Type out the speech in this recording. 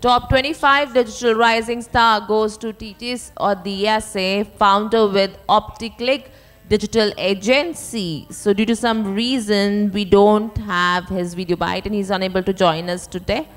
Top 25 Digital Rising Star goes to Titus Odiase, founder with OptiClick Digital Agency. So due to some reason, we don't have his video bite and he's unable to join us today.